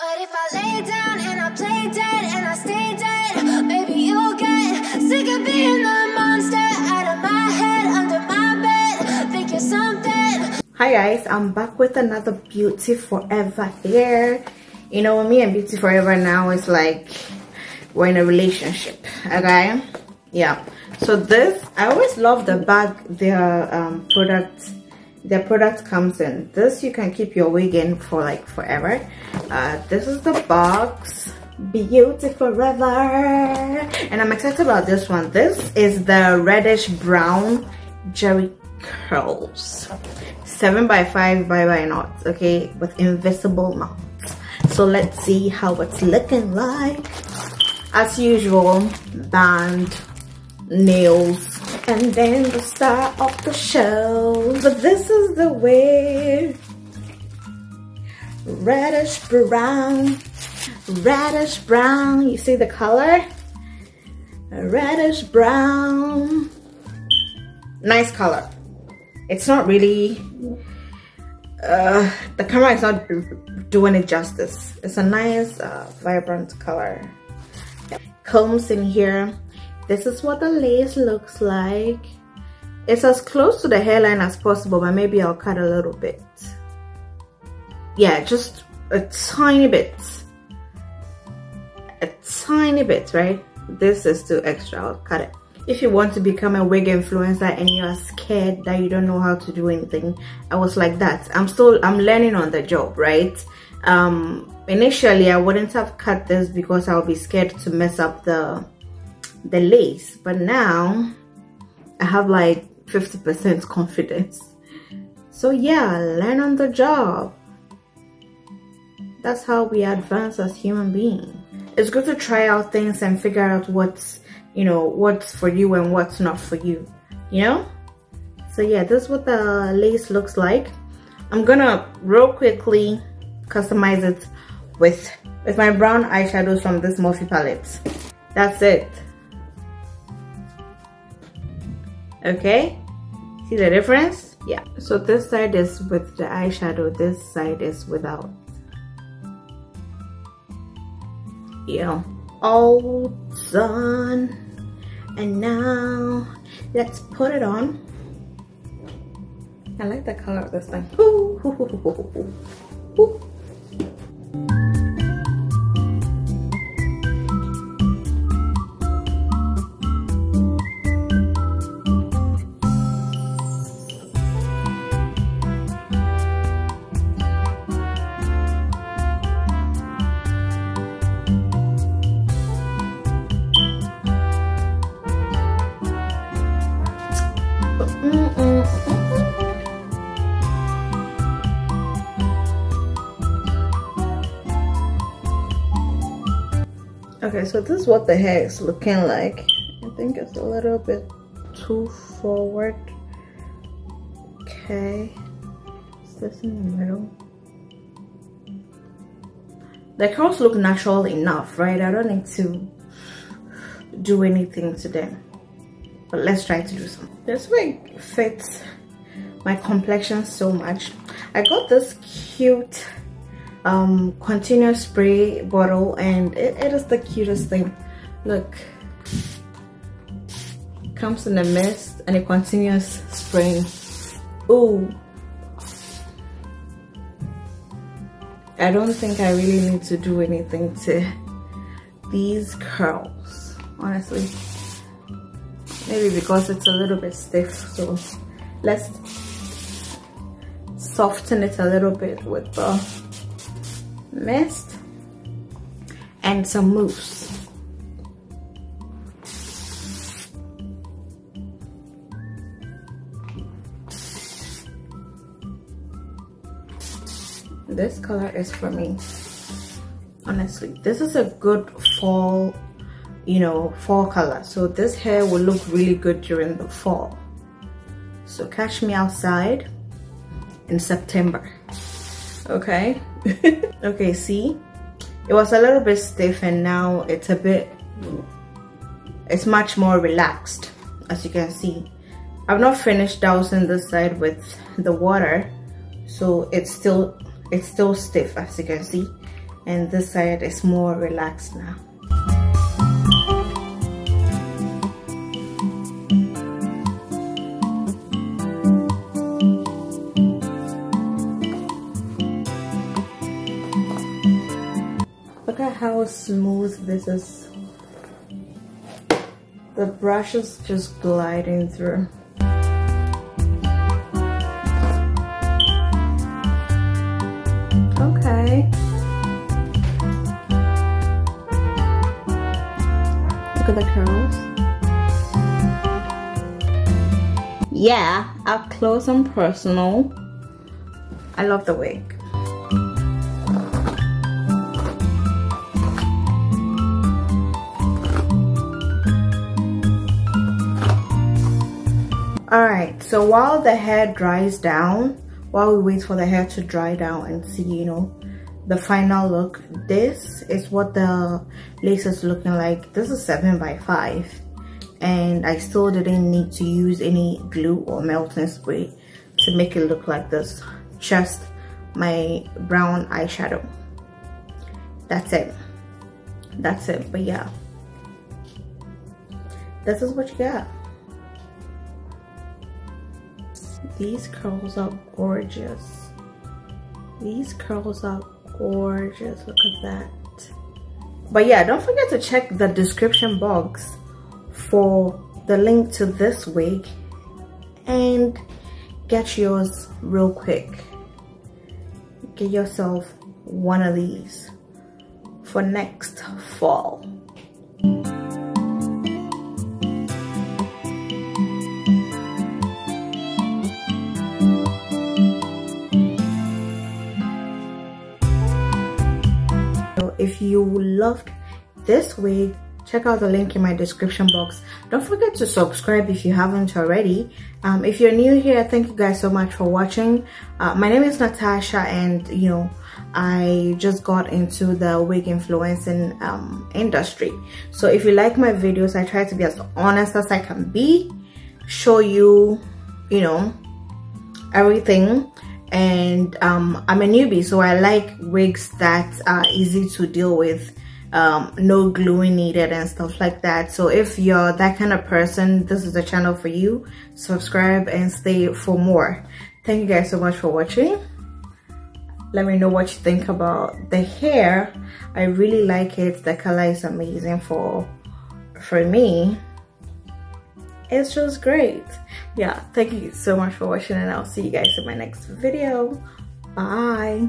But if I lay down and I play dead and I stay dead, maybe you'll get sick of being the monster out of my head, under my bed. Think you're something. Hi guys, I'm back with another Beauty Forever hair. You know, me and Beauty Forever now is like we're in a relationship, okay? Yeah. So this, I always love the bag their um, product their product comes in. This you can keep your wig in for like forever. Uh, this is the box. Beauty Forever. And I'm excited about this one. This is the reddish brown jerry curls. 7 by 5 bye bye knots, okay, with invisible knots. So let's see how it's looking like. As usual, band, nails, and then the star of the show. But this is the way. Reddish brown, reddish brown. You see the color? Reddish brown. Nice color. It's not really, uh, the camera is not doing it justice. It's a nice, uh, vibrant color. Combs in here this is what the lace looks like. It's as close to the hairline as possible but maybe I'll cut a little bit. Yeah just a tiny bit. A tiny bit right? This is too extra. I'll cut it. If you want to become a wig influencer and you're scared that you don't know how to do anything I was like that. I'm still I'm learning on the job right? Um initially I wouldn't have cut this because I'll be scared to mess up the the lace but now I have like 50% confidence. So yeah learn on the job. That's how we advance as human beings. It's good to try out things and figure out what's you know what's for you and what's not for you you know? So yeah this is what the lace looks like. I'm gonna real quickly customize it with with my brown eyeshadows from this Morphe palette. That's it okay? See the difference? Yeah. So this side is with the eyeshadow this side is without. Yeah. All done. And now let's put it on. I like the color of this thing ooh, ooh, ooh, okay so this is what the hair is looking like. I think it's a little bit too forward. Okay. Is this in the middle? The curls look natural enough right? I don't need to do anything to them. But let's try to do something. This wig fits my complexion so much. I got this cute um, continuous spray bottle and it, it is the cutest thing. Look, comes in a mist and a continuous spraying. Oh, I don't think I really need to do anything to these curls, honestly. Maybe because it's a little bit stiff, so let's soften it a little bit with the mist and some mousse. This color is for me. Honestly, this is a good fall, you know, fall color. So this hair will look really good during the fall. So catch me outside in September okay. Okay see? It was a little bit stiff and now it's a bit it's much more relaxed as you can see. I've not finished dousing this side with the water so it's still it's still stiff as you can see. And this side is more relaxed now look at how smooth this is. The brush is just gliding through. Okay. Look at the curls. Yeah up close and personal. I love the wig all right so while the hair dries down while we wait for the hair to dry down and see you know the final look this is what the lace is looking like. This is seven by five and i still didn't need to use any glue or melting spray to make it look like this. Just my brown eyeshadow. That's it. That's it but yeah. This is what you got these curls are gorgeous. These curls are gorgeous. Look at that. But yeah, don't forget to check the description box for the link to this wig and get yours real quick. Get yourself one of these for next fall. You loved this wig check out the link in my description box. Don't forget to subscribe if you haven't already. Um, if you're new here thank you guys so much for watching. Uh, my name is natasha and you know i just got into the wig influencing um, industry. So if you like my videos i try to be as honest as i can be show you you know everything and um, I'm a newbie so I like wigs that are easy to deal with um, no gluing needed and stuff like that. So if you're that kind of person this is the channel for you. Subscribe and stay for more. Thank you guys so much for watching. Let me know what you think about the hair. I really like it. The color is amazing for for me it's just great. Yeah thank you so much for watching and i'll see you guys in my next video. Bye